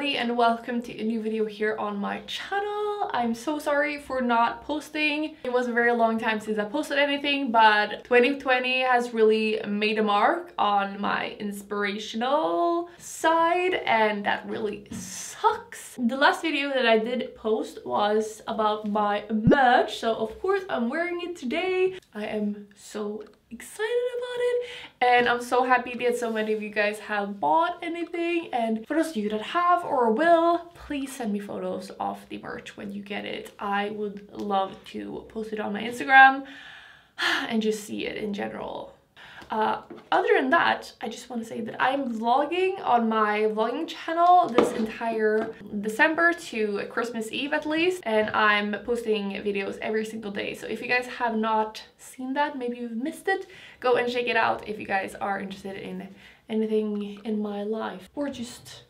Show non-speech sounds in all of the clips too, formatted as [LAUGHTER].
everybody and welcome to a new video here on my channel. I'm so sorry for not posting. It was a very long time since I posted anything but 2020 has really made a mark on my inspirational side and that really sucks. The last video that I did post was about my merch so of course I'm wearing it today. I am so excited about it and I'm so happy that so many of you guys have bought anything and for those of you that have or will please send me photos of the merch when you get it. I would love to post it on my Instagram [SIGHS] and just see it in general uh, other than that, I just want to say that I'm vlogging on my vlogging channel this entire December to Christmas Eve at least and I'm posting videos every single day. So if you guys have not seen that, maybe you've missed it, go and check it out if you guys are interested in anything in my life. Or just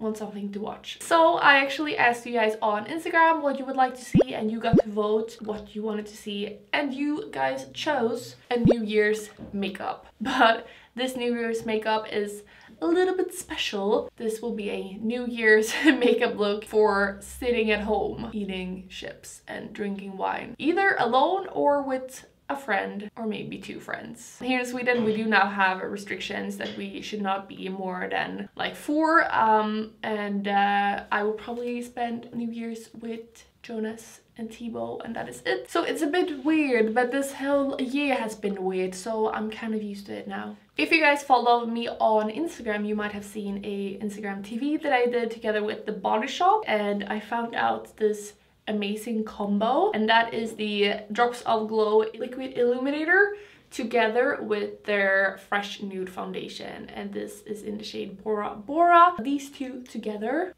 want something to watch. So I actually asked you guys on Instagram what you would like to see and you got to vote what you wanted to see and you guys chose a New Year's makeup. [LAUGHS] But this New Year's makeup is a little bit special. This will be a New Year's [LAUGHS] makeup look for sitting at home, eating chips and drinking wine. Either alone or with a friend or maybe two friends. Here in Sweden we do now have restrictions that we should not be more than like four um, and uh, I will probably spend New Year's with Jonas and Thibaut and that is it. So it's a bit weird but this whole year has been weird so I'm kind of used to it now. If you guys follow me on Instagram you might have seen a Instagram TV that I did together with The Body Shop and I found out this amazing combo and that is the Drops of Glow Liquid Illuminator together with their Fresh Nude Foundation. And this is in the shade Bora Bora. These two together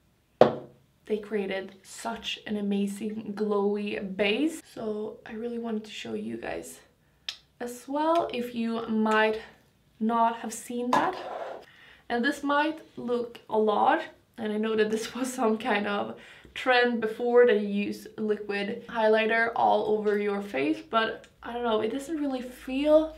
they created such an amazing glowy base. So I really wanted to show you guys as well if you might not have seen that. And this might look a lot and I know that this [LAUGHS] was some kind of trend before that you use liquid highlighter all over your face but I don't know it doesn't really feel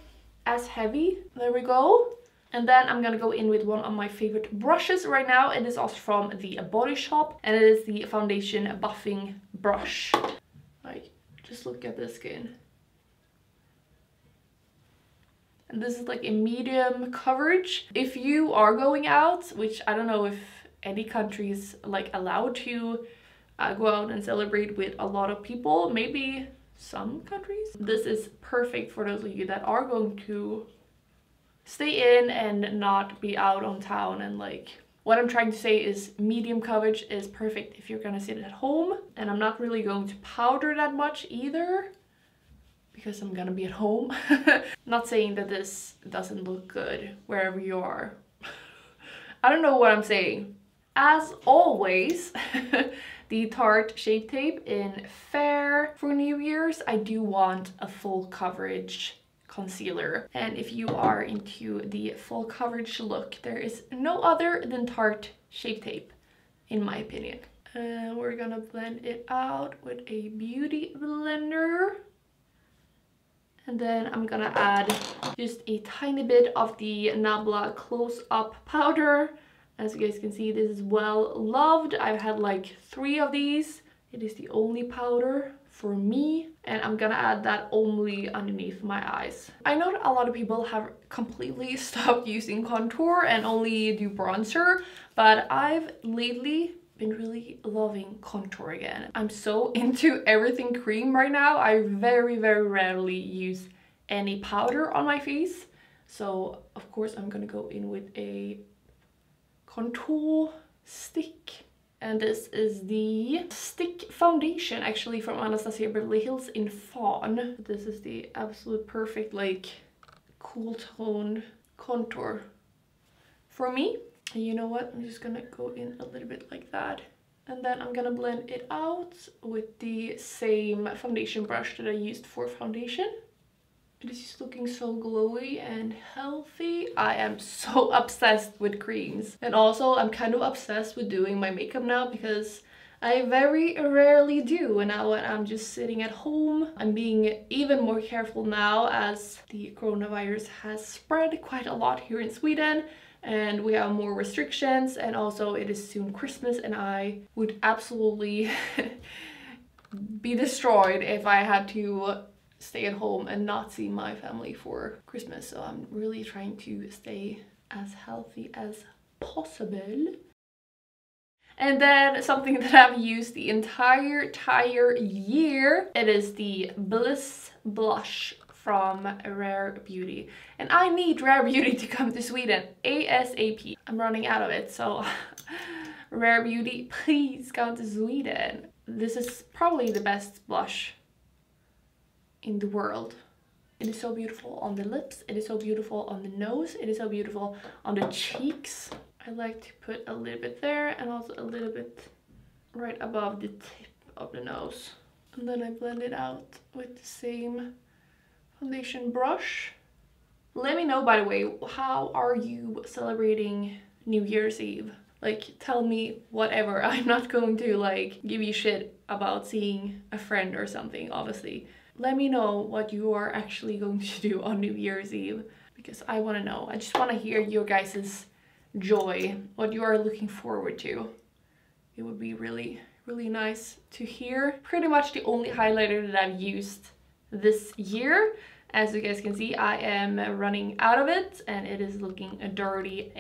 as heavy. There we go. And then I'm gonna go in with one of my favorite brushes right now. It is also from the Body Shop and it is the foundation buffing brush. Like just look at this skin. And this is like a medium coverage. If you are going out which I don't know if any countries like allowed to uh, go out and celebrate with a lot of people, maybe some countries. This is perfect for those of you that are going to stay in and not be out on town and like what I'm trying to say is medium coverage is perfect if you're gonna sit at home and I'm not really going to powder that much either because I'm gonna be at home. [LAUGHS] not saying that this doesn't look good wherever you are. [LAUGHS] I don't know what I'm saying. As always, [LAUGHS] the Tarte Shape Tape in Fair. For New Year's, I do want a full coverage concealer. And if you are into the full coverage look, there is no other than Tarte Shape Tape, in my opinion. And we're gonna blend it out with a beauty blender. And then I'm gonna add just a tiny bit of the Nabla Close Up Powder as you guys can see, this is well loved. I've had like three of these. It is the only powder for me and I'm gonna add that only underneath my eyes. I know a lot of people have completely [LAUGHS] stopped using contour and only do bronzer, but I've lately been really loving contour again. I'm so [LAUGHS] into everything cream right now. I very, very rarely use any powder on my face. So of course I'm gonna go in with a contour stick and this is the stick foundation actually from Anastasia Beverly Hills in Fawn. This is the absolute perfect like cool toned contour for me. And you know what? I'm just gonna go in a little bit like that. And then I'm gonna blend it out with the same foundation brush that I used for foundation. It is looking so glowy and healthy. I am [LAUGHS] so obsessed with creams. And also I'm kind of obsessed with doing my makeup now because I very rarely do and now when I'm just sitting at home. I'm being even more careful now as the coronavirus has spread quite a lot here in Sweden and we have more restrictions and also it is soon Christmas and I would absolutely [LAUGHS] be destroyed if I had to stay at home and not see my family for Christmas. So I'm really trying to stay as healthy as possible. And then something that I've used the entire, entire year, it is the Bliss Blush from Rare Beauty. And I need Rare Beauty to come to Sweden ASAP. I'm running out of it, so [LAUGHS] Rare Beauty, please come to Sweden. This is probably the best blush in the world. It is so beautiful on the lips, it is so beautiful on the nose, it is so beautiful on the cheeks. I like to put a little bit there and also a little bit right above the tip of the nose. And then I blend it out with the same foundation brush. Let me know, by the way, how are you celebrating New Year's Eve? Like, tell me whatever. [LAUGHS] I'm not going to, like, give you shit about seeing a friend or something, obviously. Let me know what you are actually going to do on New Year's Eve because I want to know. I just want to hear your guys's joy, what you are looking forward to. It would be really, really nice to hear. Pretty much the only highlighter that I've used this year. As you guys can see, I am running out of it and it is looking dirty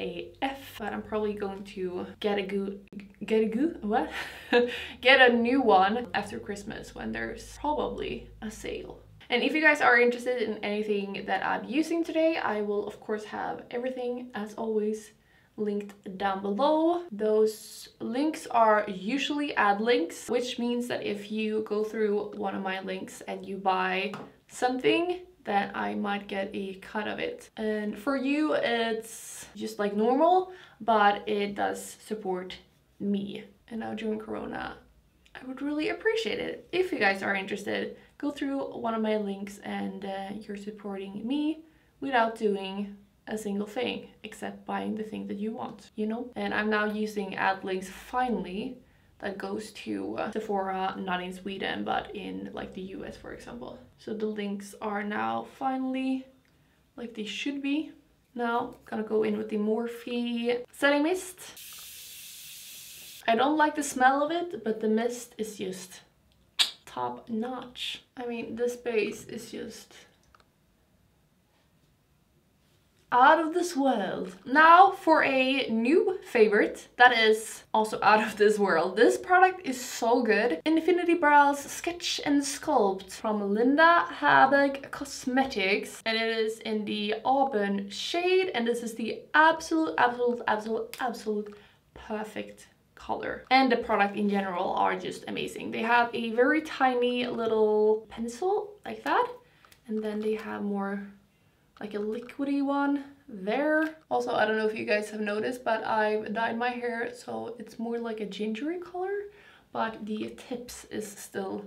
AF. But I'm probably going to get a good, get a good, what? [LAUGHS] get a new one after Christmas when there's probably a sale. And if you guys are interested in anything that I'm using today, I will of course have everything as always linked down below. Those links are usually ad links, which means that if you go through one of my links and you buy something, then I might get a cut of it. And for you, it's just like normal, but it does support me. And now during Corona, I would really appreciate it. If you guys are interested, go through one of my links and uh, you're supporting me without doing a single thing except buying the thing that you want, you know? And I'm now using ad links finally that goes to uh, Sephora, not in Sweden, but in like the US, for example. So the links are now finally like they should be. Now, gonna go in with the Morphe Setting Mist. I don't like the smell of it, but the mist is just top notch. I mean, this base is just out of this world. Now for a new favorite that is also out of this world. This product is so good. Infinity Brows Sketch and Sculpt from Linda Hallberg Cosmetics. And it is in the Auburn shade. And this is the absolute, absolute, absolute, absolute perfect color. And the product in general are just amazing. They have a very tiny little pencil like that. And then they have more like a liquidy one there. Also, I don't know if you guys have noticed, but I've dyed my hair so it's more like a gingery color, but the tips is still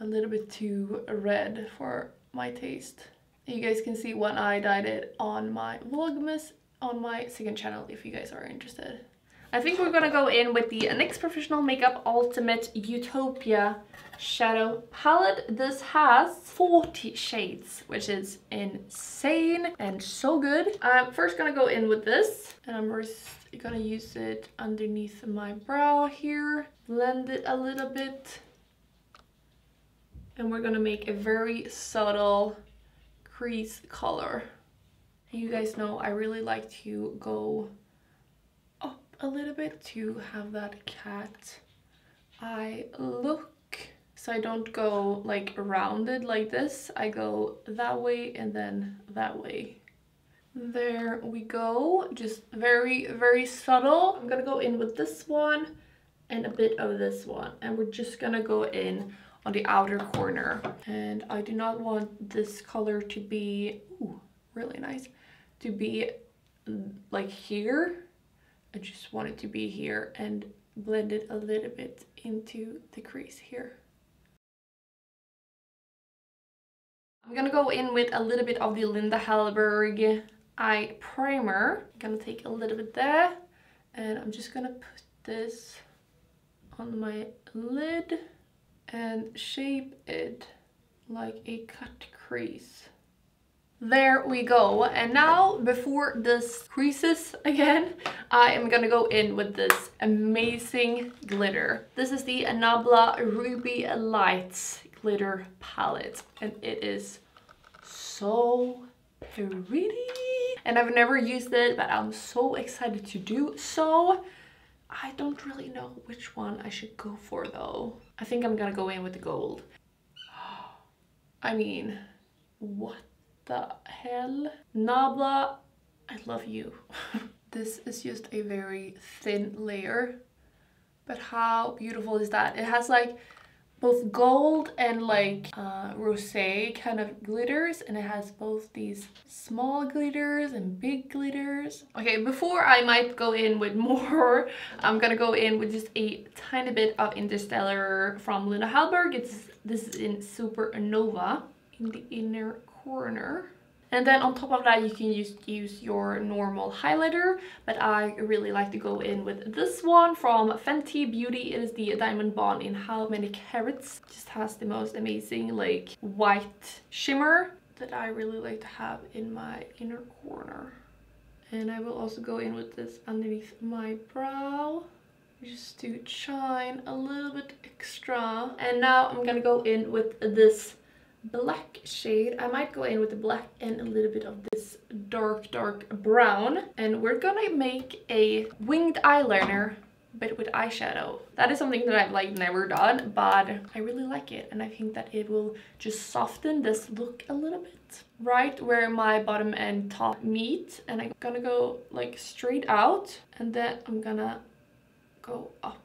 a little bit too red for my taste. You guys can see when I dyed it on my Vlogmas on my second channel if you guys are interested. I think we're gonna go in with the NYX Professional Makeup Ultimate Utopia Shadow Palette. This has 40 shades, which is insane and so good. I'm first gonna go in with this and I'm just gonna use it underneath my brow here. Blend it a little bit. And we're gonna make a very subtle crease color. You guys know I really like to go a little bit to have that cat eye look. So I don't go like rounded like this. I go that way and then that way. There we go. Just very, very subtle. I'm gonna go in with this one and a bit of this one. And we're just gonna go in on the outer corner. And I do not want this color to be, ooh, really nice, to be like here I just want it to be here and blend it a little bit into the crease here. I'm gonna go in with a little bit of the Linda Hallberg eye primer. I'm gonna take a little bit there and I'm just gonna put this on my lid and shape it like a cut crease. There we go. And now before this creases again, [LAUGHS] I am gonna go in with this amazing glitter. This is the Nabla Ruby Lights glitter palette and it is so pretty. And I've never used it, but I'm so excited to do so. I don't really know which one I should go for though. I think I'm gonna go in with the gold. [GASPS] I mean, what the hell? Nabla, I love you. [LAUGHS] this is just a very thin layer, but how beautiful is that? It has like both gold and like uh, rosé kind of glitters and it has both these small glitters and big glitters. Okay, before I might go in with [LAUGHS] more, I'm gonna go in with just a tiny bit of Interstellar from Linda Hallberg. It's This is in Supernova in the inner corner. And then on top of that, you can just use your normal highlighter, but I really like to go in with this one from Fenty Beauty. It is the Diamond Bomb in How Many Carats. Just has the most amazing like white shimmer that I really like to have in my inner corner. And I will also go in with this underneath my brow just to shine a little bit extra. And now I'm gonna go in with this black shade. I might go in with the black and a little bit of this dark, dark brown. And we're gonna make a winged eyeliner but with eyeshadow. That is something that I've like never done, but I really like it. And I think that it will just soften this look a little bit. Right where my bottom and top meet. And I'm gonna go like straight out and then I'm gonna go up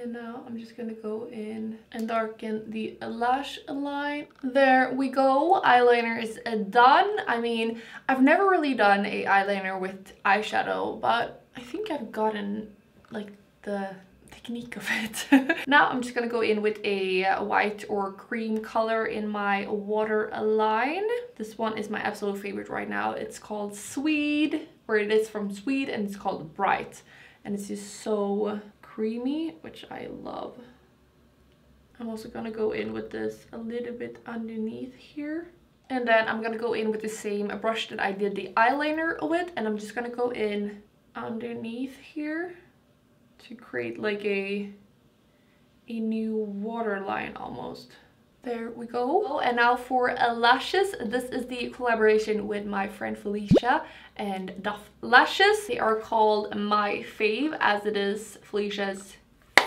and now I'm just gonna go in and darken the lash line. There we go. Eyeliner is uh, done. I mean, I've never really done a eyeliner with eyeshadow, but I think I've gotten like the technique of it. [LAUGHS] now I'm just gonna go in with a white or cream color in my waterline. This one is my absolute favorite right now. It's called Sweed, or it is from Sweed and it's called Bright. And it's just so creamy, which I love. I'm also gonna go in with this a little bit underneath here. And then I'm gonna go in with the same brush that I did the eyeliner with and I'm just gonna go in underneath here to create like a, a new waterline almost. There we go. Oh, and now for lashes. This is the collaboration with my friend Felicia and Duff Lashes. They are called My Fave as it is Felicia's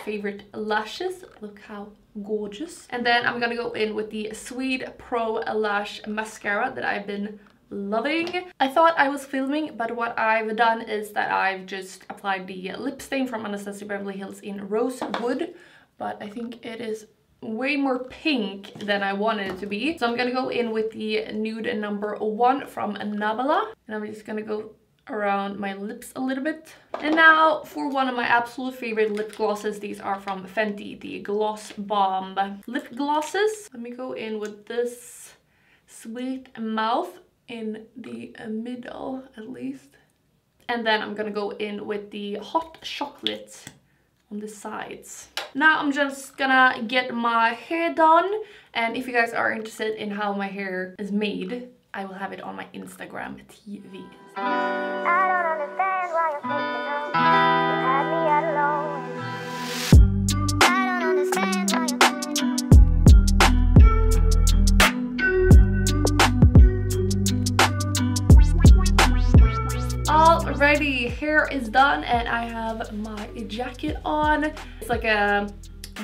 favorite lashes. Look how gorgeous. And then I'm gonna go in with the Sweed Pro Lash Mascara that I've been loving. I thought I was filming, but what I've done is that I've just applied the lip stain from Anastasia Beverly Hills in Rosewood, but I think it is way more pink than I wanted it to be. So I'm gonna go in with the nude number one from Nabla. And I'm just gonna go around my lips a little bit. And now for one of my absolute favorite lip glosses. These are from Fenty, the Gloss Bomb lip glosses. Let me go in with this sweet mouth in the middle at least. And then I'm gonna go in with the hot chocolate on the sides. Now I'm just gonna get my hair done and if you guys are interested in how my hair is made, I will have it on my Instagram TV. Hair is done and I have my jacket on. It's like a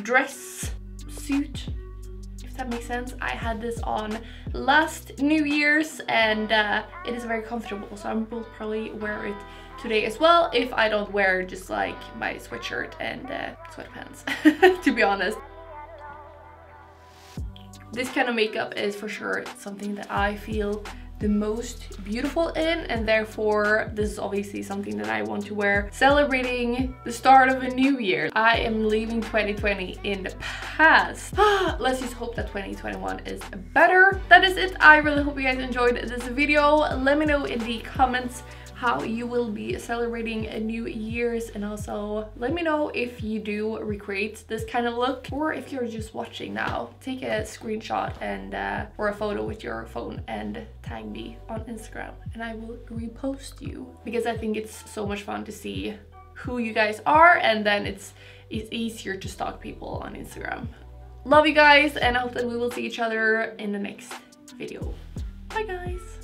dress suit, if that makes sense. I had this on last New Year's and uh, it is very comfortable so I will probably wear it today as well if I don't wear just like my sweatshirt and uh, sweatpants, [LAUGHS] to be honest. This kind of makeup is for sure something that I feel the most beautiful in and therefore this is obviously something that I want to wear celebrating the start of a new year. I am leaving 2020 in the past. [GASPS] Let's just hope that 2021 is better. That is it. I really hope you guys enjoyed this video. Let me know in the comments how you will be celebrating a New Year's and also let me know if you do recreate this kind of look or if you're just watching now. Take a screenshot and uh, or a photo with your phone and tag me on Instagram and I will repost you because I think it's so much fun to see who you guys are and then it's it's easier to stalk people on Instagram. Love you guys and I hope that we will see each other in the next video. Bye guys!